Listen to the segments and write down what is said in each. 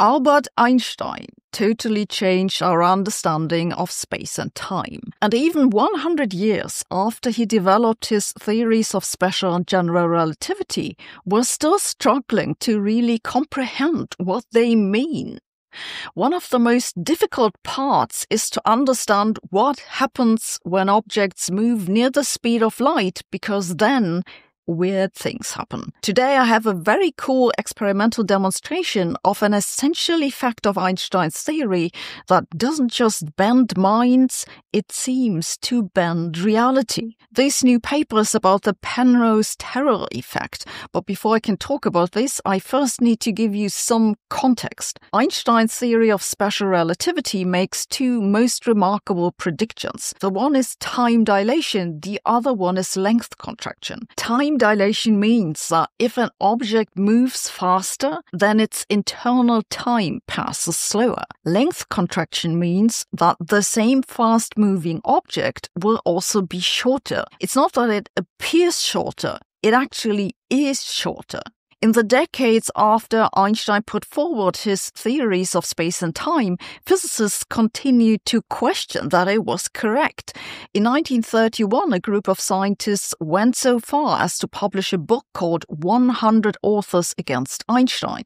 Albert Einstein totally changed our understanding of space and time. And even 100 years after he developed his theories of special and general relativity, we're still struggling to really comprehend what they mean. One of the most difficult parts is to understand what happens when objects move near the speed of light, because then weird things happen. Today I have a very cool experimental demonstration of an essential effect of Einstein's theory that doesn't just bend minds, it seems to bend reality. This new paper is about the Penrose Terrell effect, but before I can talk about this, I first need to give you some context. Einstein's theory of special relativity makes two most remarkable predictions. The one is time dilation, the other one is length contraction. Time dilation means that if an object moves faster, then its internal time passes slower. Length contraction means that the same fast moving object will also be shorter. It's not that it appears shorter, it actually is shorter. In the decades after Einstein put forward his theories of space and time, physicists continued to question that it was correct. In 1931, a group of scientists went so far as to publish a book called 100 Authors Against Einstein.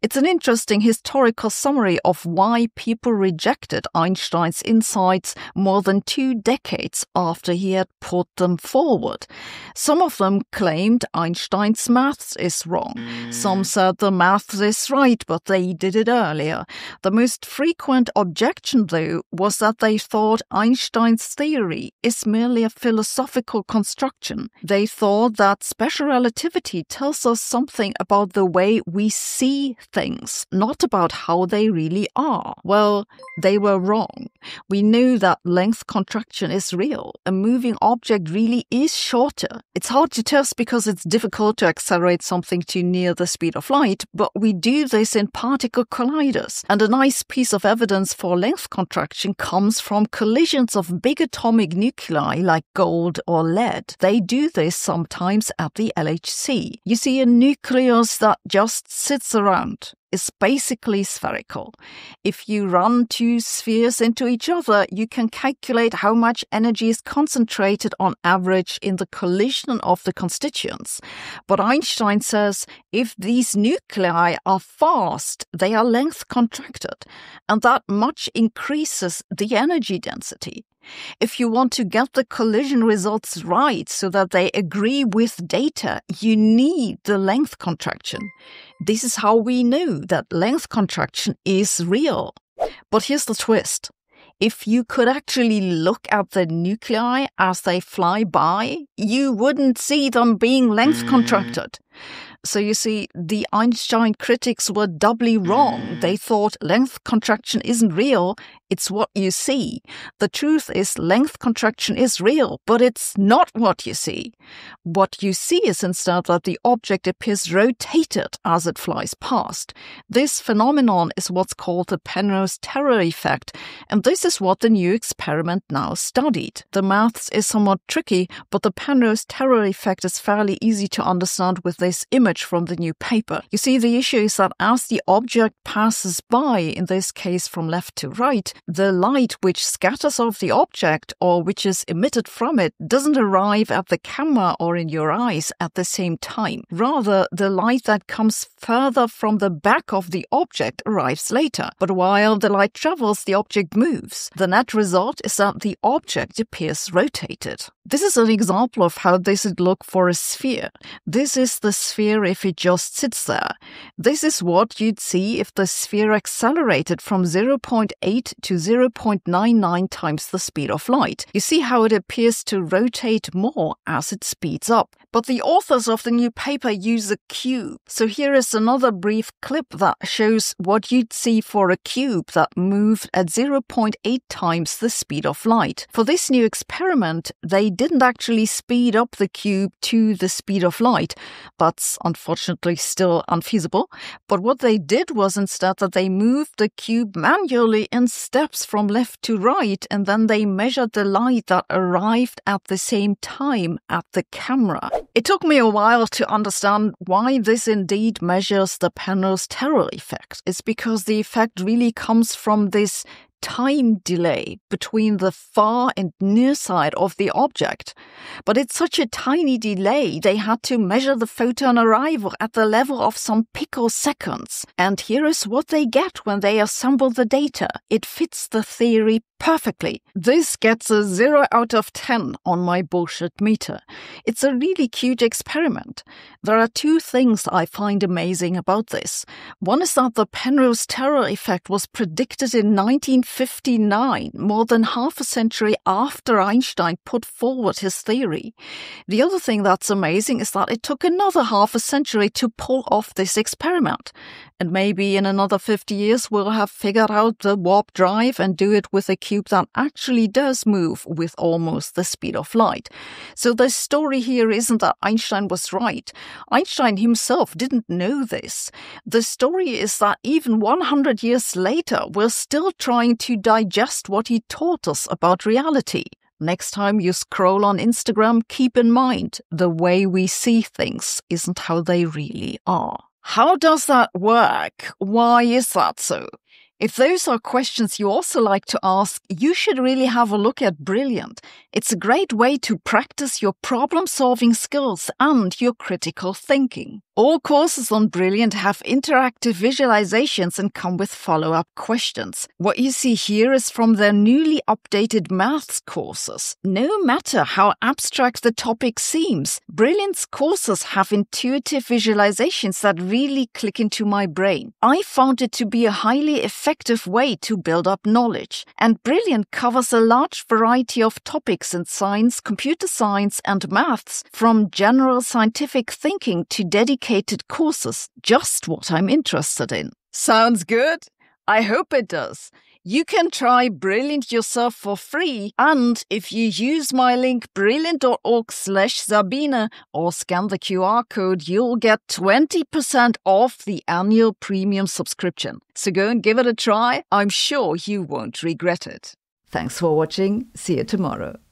It's an interesting historical summary of why people rejected Einstein's insights more than two decades after he had put them forward. Some of them claimed Einstein's maths is wrong. Some mm. said the maths is right, but they did it earlier. The most frequent objection, though, was that they thought Einstein's theory is merely a philosophical construction. They thought that special relativity tells us something about the way we see things, not about how they really are. Well, they were wrong. We knew that length contraction is real. A moving object really is shorter. It's hard to test because it's difficult to accelerate something to near the speed of light, but we do this in particle colliders. And a nice piece of evidence for length contraction comes from collisions of big atomic nuclei like gold or lead. They do this sometimes at the LHC. You see a nucleus that just sits around is basically spherical. If you run two spheres into each other, you can calculate how much energy is concentrated on average in the collision of the constituents. But Einstein says if these nuclei are fast, they are length contracted, and that much increases the energy density. If you want to get the collision results right so that they agree with data, you need the length contraction. This is how we know that length contraction is real. But here's the twist. If you could actually look at the nuclei as they fly by, you wouldn't see them being length mm. contracted. So you see, the Einstein critics were doubly wrong. Mm. They thought length contraction isn't real, it's what you see. The truth is, length contraction is real, but it's not what you see. What you see is instead that the object appears rotated as it flies past. This phenomenon is what's called the Penrose Terrell effect, and this is what the new experiment now studied. The maths is somewhat tricky, but the Penrose Terrell effect is fairly easy to understand with this image from the new paper. You see, the issue is that as the object passes by, in this case from left to right, the light which scatters off the object or which is emitted from it doesn't arrive at the camera or in your eyes at the same time. Rather, the light that comes further from the back of the object arrives later. But while the light travels, the object moves. The net result is that the object appears rotated. This is an example of how this would look for a sphere. This is the sphere if it just sits there. This is what you'd see if the sphere accelerated from 0.8 to 0.99 times the speed of light. You see how it appears to rotate more as it speeds up. But the authors of the new paper use a cube. So here is another brief clip that shows what you'd see for a cube that moved at 0.8 times the speed of light. For this new experiment, they didn't actually speed up the cube to the speed of light. That's unfortunately still unfeasible. But what they did was instead that they moved the cube manually in steps from left to right, and then they measured the light that arrived at the same time at the camera. It took me a while to understand why this indeed measures the Penrose Terrell effect. It's because the effect really comes from this time delay between the far and near side of the object. But it's such a tiny delay, they had to measure the photon arrival at the level of some picoseconds. And here is what they get when they assemble the data. It fits the theory perfectly. This gets a 0 out of 10 on my bullshit meter. It's a really cute experiment. There are two things I find amazing about this. One is that the Penrose Terrell effect was predicted in 1959, more than half a century after Einstein put forward his theory. The other thing that's amazing is that it took another half a century to pull off this experiment. And maybe in another 50 years we'll have figured out the warp drive and do it with a cube that actually does move with almost the speed of light. So the story here isn't that Einstein was right. Einstein himself didn't know this. The story is that even 100 years later, we're still trying to digest what he taught us about reality. Next time you scroll on Instagram, keep in mind the way we see things isn't how they really are. How does that work? Why is that so? If those are questions you also like to ask, you should really have a look at Brilliant. It's a great way to practice your problem solving skills and your critical thinking. All courses on Brilliant have interactive visualizations and come with follow up questions. What you see here is from their newly updated maths courses. No matter how abstract the topic seems, Brilliant's courses have intuitive visualizations that really click into my brain. I found it to be a highly effective way to build up knowledge, and Brilliant covers a large variety of topics in science, computer science, and maths, from general scientific thinking to dedicated dedicated courses, just what I'm interested in. Sounds good? I hope it does. You can try Brilliant yourself for free, and if you use my link brilliant.org slash Sabine or scan the QR code, you'll get 20% off the annual premium subscription. So go and give it a try. I'm sure you won't regret it. Thanks for watching. See you tomorrow.